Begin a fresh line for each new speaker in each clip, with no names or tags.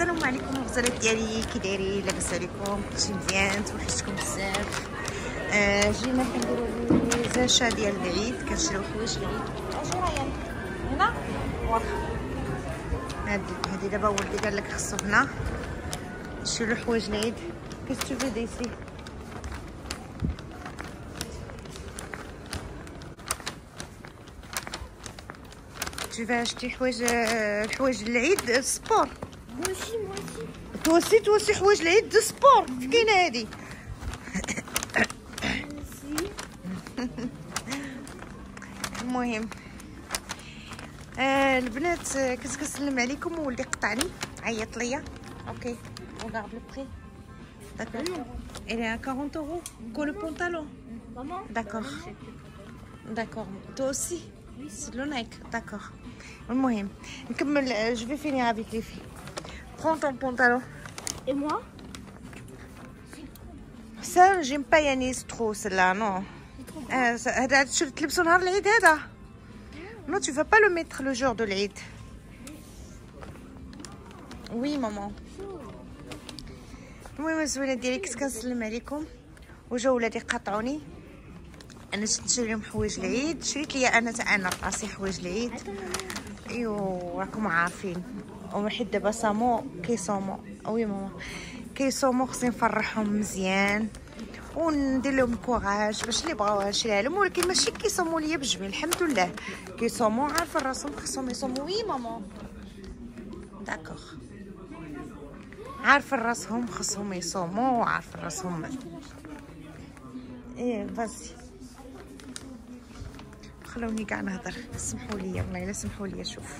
السلام عليكم الغزالات ديالي كي دايرين لاباس عليكم كلشي مزيان توحشتكم بزاف. آه جينا كنديرو زاشا ديال العيد كنشريو حوايج العيد. أجي هنا؟ واخا هادي دابا ولدي قال لك خصو هنا. نشريو حوايج العيد. qu'est-ce tu fais d'ici tu vas acheter حوايج حوايج العيد؟
c'est pour toi aussi
toi aussi حوايج العيد aussi, toi aussi,
هادي؟ voulais
aller آه، البنات آه، كنت كنسلم عليكم وولدي قطعني. عيط ليا. OK regarde le prix d'accord il est 40 euros que le pantalon
ماما
d'accord d'accord tu sais d'accord المهم نكمل je vais finir avec les filles prends ton pantalon
Et moi
ça j'aime pas Yanis trop celle-là non
C'est.
آه، س- هذا التيشيرت تلبسو نهار العيد هذا non tu vas pas le mettre le jour de العيد oui ماما المهم الزوينات ديالي كنت كنسلم عليكم وجاو ولادي قاطعوني أنا شفت نشري لهم حوايج العيد شريت ليا أنا تا أنا راسي حوايج العيد ايوا راكم عارفين دابا صامو كيصومو oui ماما. كيصومو خصني نفرحهم مزيان. وندير لهم courage باش اللي بغاوها نشريها لهم ولكن ماشي كيصوموا ليا بالجميل الحمد لله. كيصوموا عارفة راسهم خصهم يصوموا oui ماما. داكوغ عارفة راسهم خصهم يصوموا وعارفة راسهم. إيه فاسي خلوني كاع نهضر. سمحوا لي والله الا سمحوا لي شوف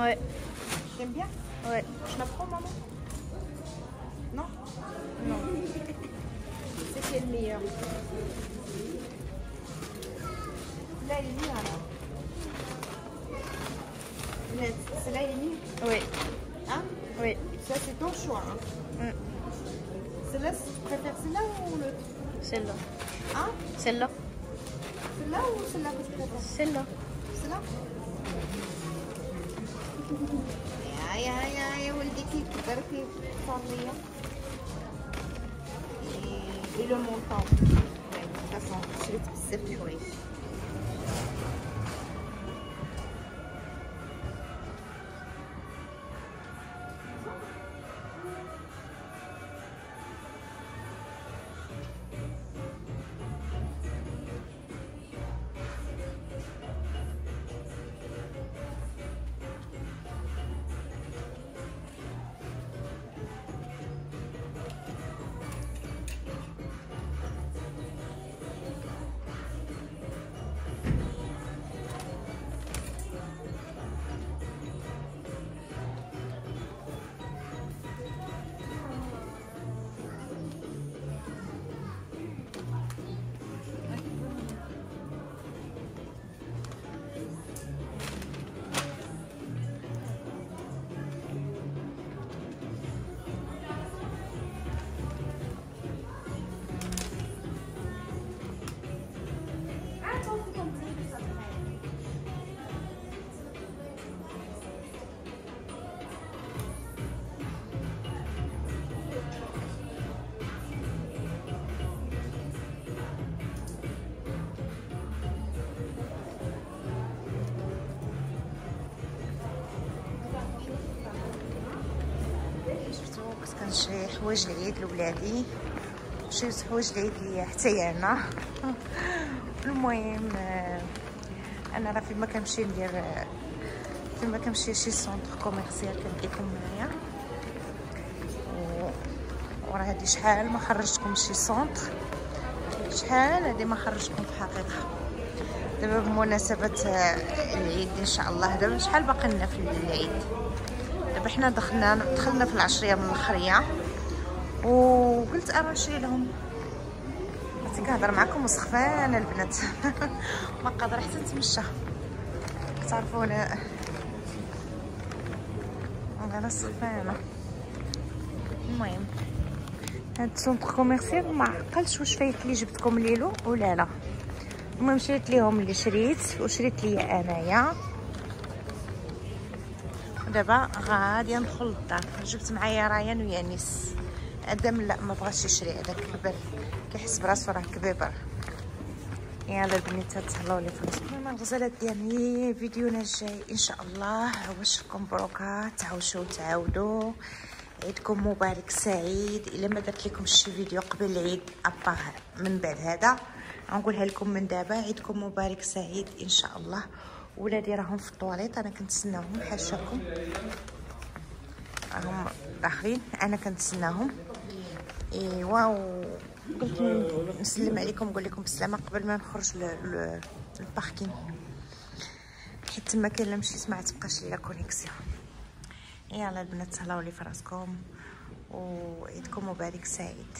Ouais.
T'aimes bien
Ouais.
Je la prends maman Non? Non. C'est qui est le meilleur Là il est mieux alors. Là, Celle-là il est mieux
Oui.
Hein?
Oui.
Ça c'est ton choix. Hein.
Mm.
Celle-là, tu préfères celle-là ou l'autre?
Celle-là.
Hein?
Celle-là.
Celle-là ou celle-là que tu préfères?
Celle-là.
celle-là? يا يا يا يا ولدي كيكبر كيصار ليا اي لو مونطون شريت بزاف د الحوايج كنت كنشري حوايج العيد لولادي شريت حوايج العيد ليا حتى أنا المهم آه، أنا راه فيما كنمشي ندير آه، فيما كنمشي شي centre commercial كنديكم معايا. وراه هادي شحال؟ ما خرجتكم شي centre شحال؟ هادي ما خرجتكم في الحقيقة. دابا بمناسبة العيد إن شاء الله. دابا شحال باقي لنا في العيد؟ حنا دخلنا دخلنا في العشرية من الاخريه وقلت أنا نشري لهم. بغيت كنهضر معكم وسخفانه البنات. ما قادرة حتى نتمشى. تعرفونا أنا سخفانة. المهم هاد ال centre commercial ما عقلتش واش فايت لي جبتكم ليلو ولا لا. المهم شريت ليهم اللي شريت وشريت ليا أنايا. دابا غادي ندخل للدار. جبت معايا ريان ويانيس آدم لا ما بغاش يشري هذاك كبر. كيحس براسو راه كبيبر. يلا البنات تهلاو لي فراسكم المهم الغزالات ديالي فيديونا الجاي إن شاء الله. عواشركم مبروكة تعاوشوا وتعاودوا عيدكم مبارك سعيد. إلا ما درت لكم شي فيديو قبل العيد ابا من بعد هذا. غنقولها لكم من دابا. عيدكم مبارك سعيد إن شاء الله. ولادي راهم في الطواليط أنا كنتسناهم حاشاكم. راهم داخلين أنا كنتسناهم. إيوا قلت نسلم عليكم نقول لكم بالسلامة قبل ما نخرج للباركين حيت تما كاين لا مشيت ما تبقاش ليا كونيكسيون يلا البنات تهلاو لي فراسكم وعيدكم مبارك سعيد.